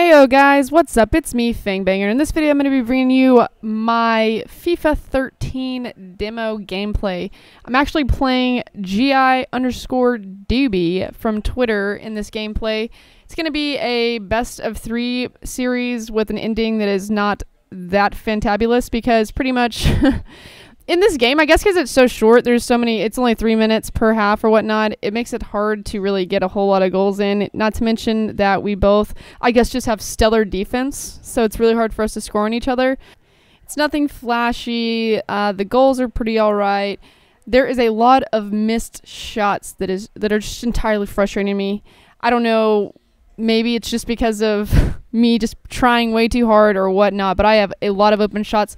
Heyo guys, what's up? It's me, Fangbanger. In this video, I'm going to be bringing you my FIFA 13 demo gameplay. I'm actually playing GI underscore doobie from Twitter in this gameplay. It's going to be a best of three series with an ending that is not that fantabulous because pretty much in this game, I guess because it's so short, there's so many, it's only three minutes per half or whatnot. It makes it hard to really get a whole lot of goals in. Not to mention that we both, I guess, just have stellar defense. So it's really hard for us to score on each other. It's nothing flashy. Uh, the goals are pretty all right. There is a lot of missed shots that is that are just entirely frustrating me. I don't know. Maybe it's just because of me just trying way too hard or whatnot. But I have a lot of open shots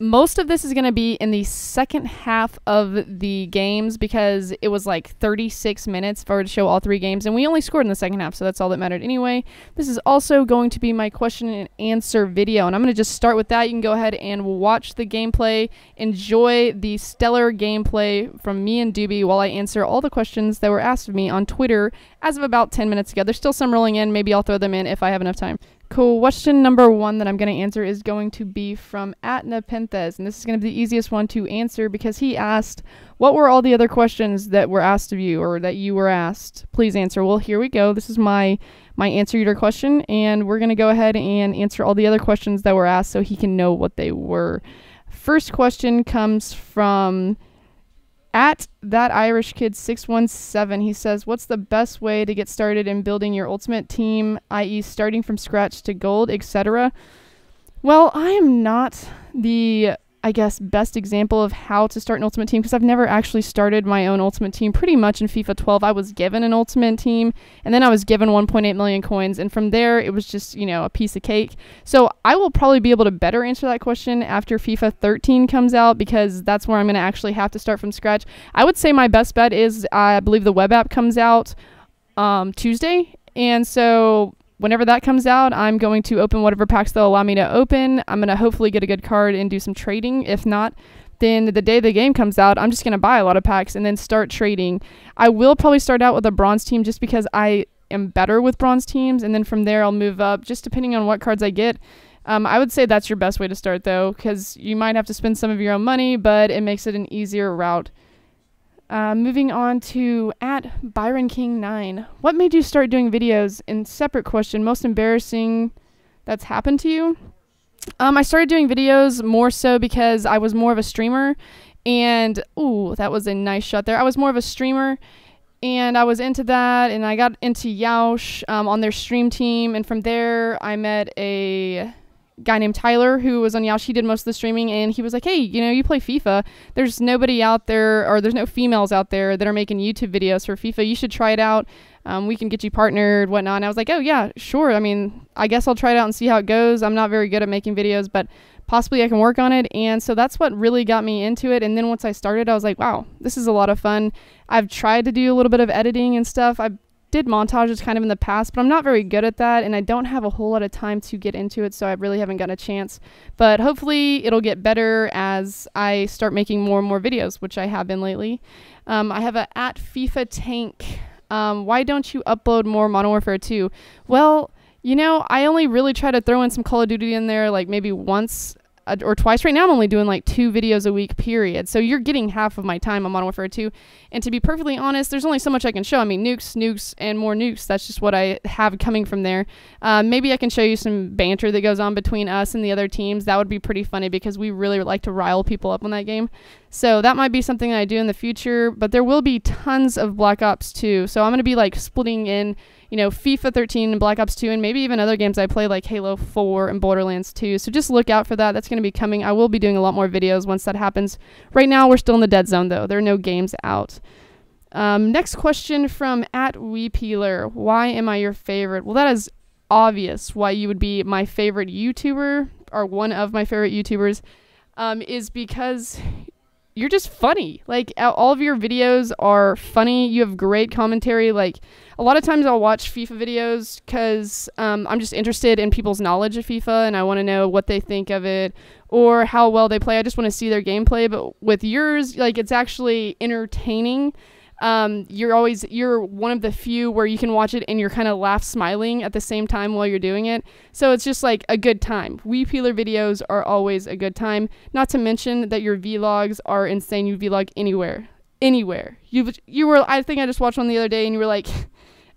most of this is going to be in the second half of the games because it was like 36 minutes for to show all three games and we only scored in the second half so that's all that mattered anyway. This is also going to be my question and answer video and i'm going to just start with that. You can go ahead and watch the gameplay. Enjoy the stellar gameplay from me and doobie while i answer all the questions that were asked of me on twitter as of about 10 minutes ago. There's still some rolling in. Maybe i'll throw them in if i have enough time Cool. Question number one that I'm going to answer is going to be from at NepentheZ, and this is going to be the easiest one to answer because he asked, "What were all the other questions that were asked of you, or that you were asked? Please answer." Well, here we go. This is my my answer your question, and we're going to go ahead and answer all the other questions that were asked so he can know what they were. First question comes from at that Irish kid 617, he says, What's the best way to get started in building your ultimate team, i.e., starting from scratch to gold, etc.? Well, I am not the I guess, best example of how to start an ultimate team because I've never actually started my own ultimate team. Pretty much in FIFA 12, I was given an ultimate team and then I was given 1.8 million coins. And from there, it was just, you know, a piece of cake. So I will probably be able to better answer that question after FIFA 13 comes out because that's where I'm going to actually have to start from scratch. I would say my best bet is I believe the web app comes out um, Tuesday. And so whenever that comes out, I'm going to open whatever packs they'll allow me to open. I'm going to hopefully get a good card and do some trading. If not, then the day the game comes out, I'm just going to buy a lot of packs and then start trading. I will probably start out with a bronze team just because I am better with bronze teams. And then from there, I'll move up just depending on what cards I get. Um, I would say that's your best way to start though, because you might have to spend some of your own money, but it makes it an easier route. Uh, moving on to at Byron King 9. What made you start doing videos? And separate question, most embarrassing that's happened to you? Um, I started doing videos more so because I was more of a streamer. And, ooh, that was a nice shot there. I was more of a streamer and I was into that. And I got into Yeousch um, on their stream team. And from there, I met a guy named Tyler who was on Yeousch. He did most of the streaming, and he was like, "Hey, you know, you play FIFA. There's nobody out there, or there's no females out there that are making YouTube videos for FIFA. You should try it out. Um, we can get you partnered, whatnot." And I was like, "Oh yeah, sure. I mean, I guess I'll try it out and see how it goes. I'm not very good at making videos, but." Possibly I can work on it. And so that's what really got me into it. And then once I started, I was like, wow, this is a lot of fun. I've tried to do a little bit of editing and stuff. I've did montages kind of in the past, but I'm not very good at that, and I don't have a whole lot of time to get into it, so I really haven't gotten a chance. But hopefully, it'll get better as I start making more and more videos, which I have been lately. Um, I have a at FIFA Tank. Um, why don't you upload more Modern Warfare 2? Well, you know, I only really try to throw in some Call of Duty in there, like maybe once or twice. Right now, I'm only doing like two videos a week, period. So you're getting half of my time on Modern Warfare 2. And to be perfectly honest, there's only so much I can show. I mean, nukes, nukes, and more nukes. That's just what I have coming from there. Uh, maybe I can show you some banter that goes on between us and the other teams. That would be pretty funny because we really like to rile people up on that game. So that might be something I do in the future. But there will be tons of Black Ops 2. So I'm going to be like splitting in you know, FIFA 13 and Black Ops 2, and maybe even other games I play like Halo 4 and Borderlands 2. So just look out for that. That's going to be coming. I will be doing a lot more videos once that happens. Right now, we're still in the dead zone, though. There are no games out. Um, next question from at Wepeeler. Why am I your favorite? Well, that is obvious why you would be my favorite YouTuber or one of my favorite YouTubers um, is because you're just funny. Like all of your videos are funny. You have great commentary. Like a lot of times I'll watch FIFA videos because um, I'm just interested in people's knowledge of FIFA and I want to know what they think of it or how well they play. I just want to see their gameplay. But with yours, like it's actually entertaining. Um, you're always you're one of the few where you can watch it and you're kind of laugh smiling at the same time while you're doing it. So it's just like a good time. Wepeeler videos are always a good time. Not to mention that your vlogs are insane. You vlog anywhere, anywhere. You you were I think I just watched one the other day and you were like.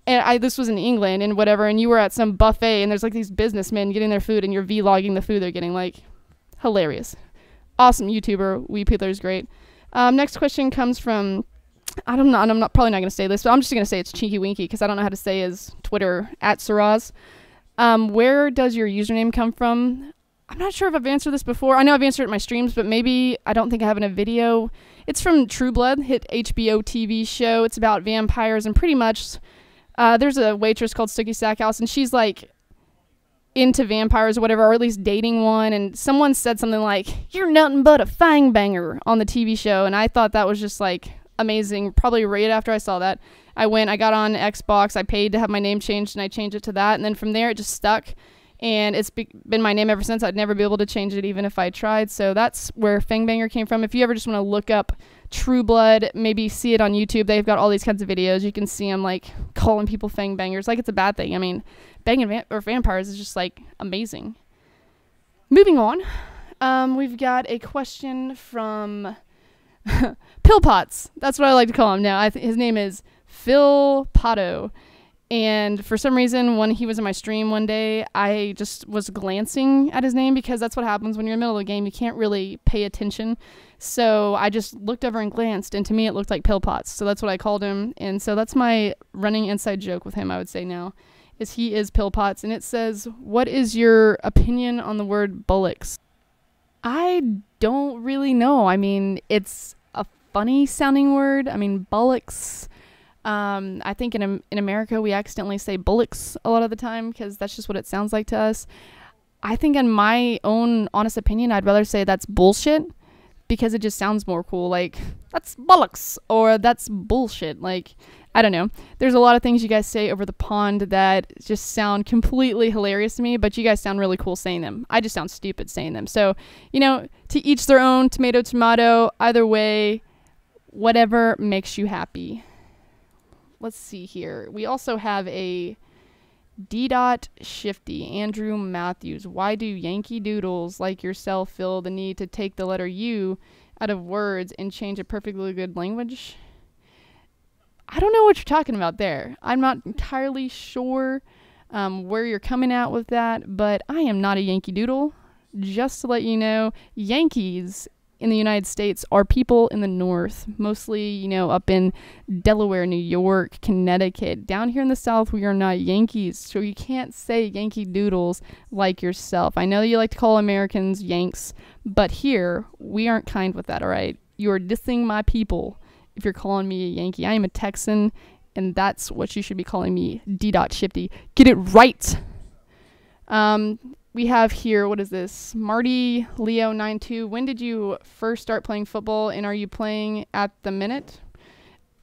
And I this was in England and whatever, and you were at some buffet and there's like these businessmen getting their food and you're vlogging the food they're getting, like hilarious, awesome YouTuber. Wepeeler is great. Um, next question comes from I don't know. I'm not probably not going to say this, but I'm just going to say it's Cheeky Winky because I don't know how to say his Twitter at Saraz. Um, where does your username come from? I'm not sure if I've answered this before. I know I've answered it in my streams, but maybe I don't think I have in a video. It's from True Blood, hit HBO TV show. It's about vampires and pretty much uh, there's a waitress called Sookie Stackhouse and she's like into vampires or whatever, or at least dating one. And someone said something like, "You're nothing but a fang banger" on the TV show, and I thought that was just like amazing. Probably right after I saw that, I went, I got on Xbox, I paid to have my name changed, and I changed it to that. And then from there, it just stuck. And it's be- been my name ever since. I'd never be able to change it even if I tried. So that's where Fangbanger came from. If you ever just want to look up True Blood, maybe see it on YouTube. They've got all these kinds of videos. You can see them like calling people Fangbangers. Like it's a bad thing. I mean, banging va- or vampires is just like amazing. Moving on, um, we've got a question from Pillpots. That's what I like to call him now. His name is Phil Pato. And for some reason, when he was in my stream one day, I just was glancing at his name because that's what happens when you're in the middle of the game. You can't really pay attention. So I just looked over and glanced, and to me, it looked like Pillpots. So that's what I called him. And so that's my running inside joke with him, I would say now, is he is Pillpots. And it says, What is your opinion on the word bullocks? I don't really know. I mean, it's a funny sounding word. I mean, bullocks. Um, I think in in America we accidentally say bullocks a lot of the time because that's just what it sounds like to us. I think, in my own honest opinion, I'd rather say that's bullshit because it just sounds more cool. Like that's bullocks or that's bullshit. Like I don't know. There's a lot of things you guys say over the pond that just sound completely hilarious to me, but you guys sound really cool saying them. I just sound stupid saying them. So, you know, to each their own, tomato, tomato, either way, whatever makes you happy. Let's see here. We also have a D. Dot Shifty, Andrew Matthews. Why do Yankee Doodles like yourself feel the need to take the letter U out of words and change a perfectly good language? I don't know what you're talking about there. I'm not entirely sure um, where you're coming at with that, but I am not a Yankee Doodle. Just to let you know, Yankees in the United States are people in the North, mostly, you know, up in Delaware, New York, Connecticut. Down here in the South, we are not Yankees, so you can't say Yankee Doodles like yourself. I know you like to call Americans Yanks, but here, we aren't kind with that, all right? You are dissing my people if you're calling me a Yankee. I am a Texan, and that's what you should be calling me, D. Dot Shifty. Get it right. Um, we have here, what is this? Marty Leo 92. When did you first start playing football, and are you playing at the minute?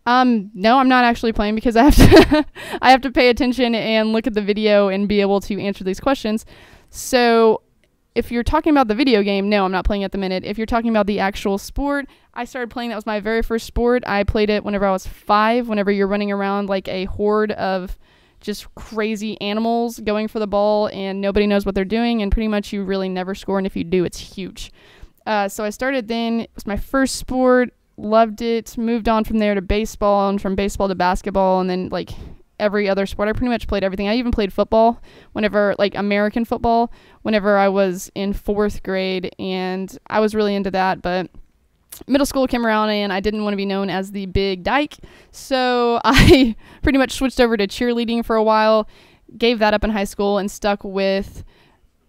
Um, no, I'm not actually playing because I have to I have to pay attention and look at the video and be able to answer these questions. So if you're talking about the video game, no, I'm not playing at the minute. If you're talking about the actual sport, I started playing. That was my very first sport. I played it whenever I was five. Whenever you're running around like a horde of just crazy animals going for the ball and nobody knows what they're doing, and pretty much you really never score. And if you do, it's huge. Uh, so I started then. It was my first sport. Loved it. Moved on from there to baseball, and from baseball to basketball, and then like every other sport. I pretty much played everything. I even played football whenever, like American football, whenever I was in fourth grade, and I was really into that. But middle school came around and I didn't want to be known as the big dyke. So I pretty much switched over to cheerleading for a while, gave that up in high school, and stuck with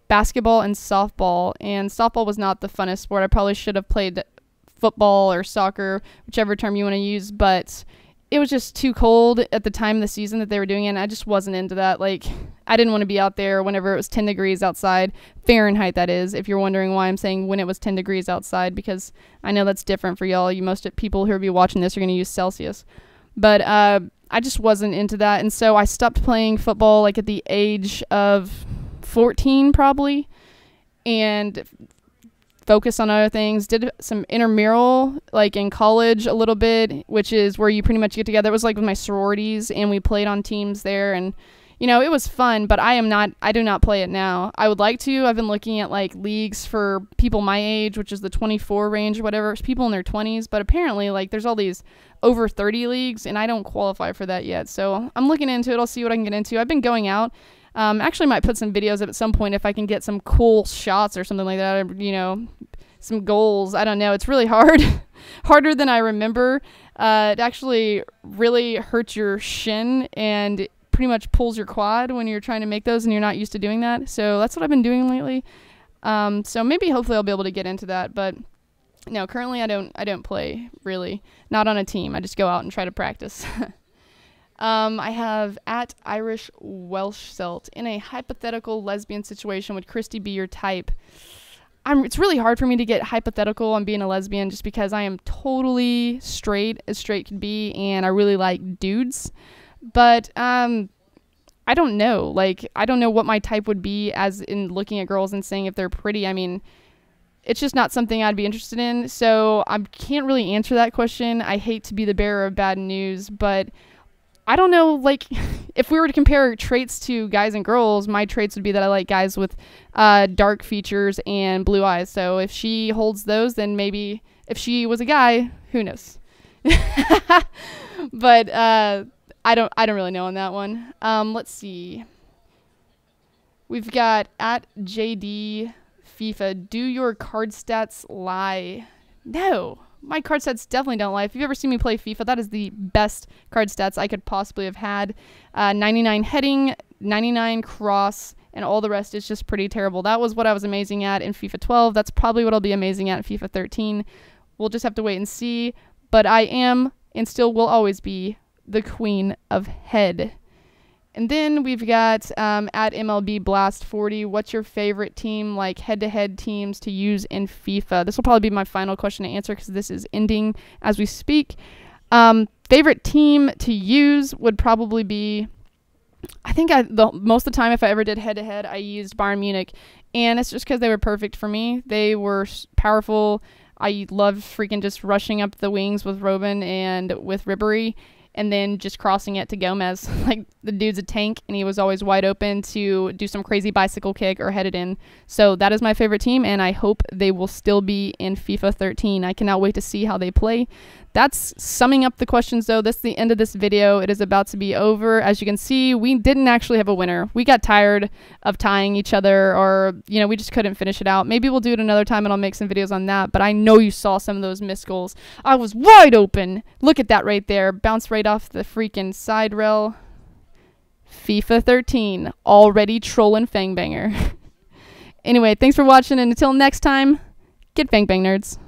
basketball and softball. And softball was not the funnest sport. I probably should have played football or soccer, whichever term you want to use, but it was just too cold at the time of the season that they were doing it. And I just wasn't into that. Like, I didn't want to be out there whenever it was 10 degrees outside, Fahrenheit, that is, if you're wondering why I'm saying when it was 10 degrees outside, because I know that's different for y'all. You most people who are be watching this are going to use Celsius. But uh, I just wasn't into that. And so I stopped playing football like at the age of 14, probably. And focus on other things. Did some intramural like in college a little bit, which is where you pretty much get together. It was like with my sororities, and we played on teams there and you know, it was fun, but I am not I do not play it now. I would like to. I've been looking at like leagues for people my age, which is the 24 range or whatever. It's people in their 20s, but apparently like there's all these over 30 leagues and I don't qualify for that yet. So, I'm looking into it. I'll see what I can get into. I've been going out um, actually might put some videos up at some point if I can get some cool shots or something like that, or, you know, some goals. I don't know. It's really hard, harder than I remember. Uh, it actually really hurts your shin and pretty much pulls your quad when you're trying to make those and you're not used to doing that. So that's what I've been doing lately. Um, so maybe hopefully I'll be able to get into that, but no, currently I don't I don't play really. Not on a team. I just go out and try to practice. um, I have at Irish Welsh Celt in a hypothetical lesbian situation would Christy be your type? I'm, it's really hard for me to get hypothetical on being a lesbian just because I am totally straight as straight can be and I really like dudes. But um, I don't know. Like, I don't know what my type would be as in looking at girls and saying if they're pretty. I mean, it's just not something I'd be interested in. So I can't really answer that question. I hate to be the bearer of bad news, but I don't know. Like, if we were to compare traits to guys and girls, my traits would be that I like guys with uh, dark features and blue eyes. So if she holds those, then maybe if she was a guy, who knows? but uh, I don't I don't really know on that one. Um, let's see. We've got at JD FIFA. Do your card stats lie? No, my card stats definitely don't lie. If you've ever seen me play FIFA, that is the best card stats I could possibly have had. Uh, 99 heading, 99 cross, and all the rest is just pretty terrible. That was what I was amazing at in FIFA 12. That's probably what I'll be amazing at in FIFA 13. We'll just have to wait and see. But I am and still will always be the queen of head. And then we've got um, at MLB Blast 40, what's your favorite team, like head to head teams to use in FIFA? This will probably be my final question to answer because this is ending as we speak. Um, favorite team to use would probably be, I think I, the, most of the time, if I ever did head to head, I used Bayern Munich. And it's just because they were perfect for me. They were powerful. I loved freaking just rushing up the wings with Robben and with Ribery and then just crossing it to Gomez. like the dude's a tank and he was always wide open to do some crazy bicycle kick or head it in. So that is my favorite team and I hope they will still be in FIFA 13. I cannot wait to see how they play. That's summing up the questions though. This is the end of this video. It is about to be over. As you can see, we didn't actually have a winner. We got tired of tying each other or, you know, we just couldn't finish it out. Maybe we'll do it another time and I'll make some videos on that. But I know you saw some of those missed goals. I was wide open. Look at that right there. Bounced right off the freaking side rail. FIFA 13. Already trolling Fangbanger. anyway, thanks for watching and until next time, get Fangbang nerds.